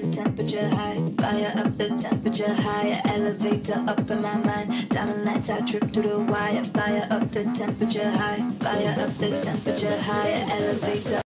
the temperature high. Fire up the temperature higher. Elevator up in my mind. Diamond lights I trip through the wire. Fire up the temperature high. Fire up the temperature higher. Elevator.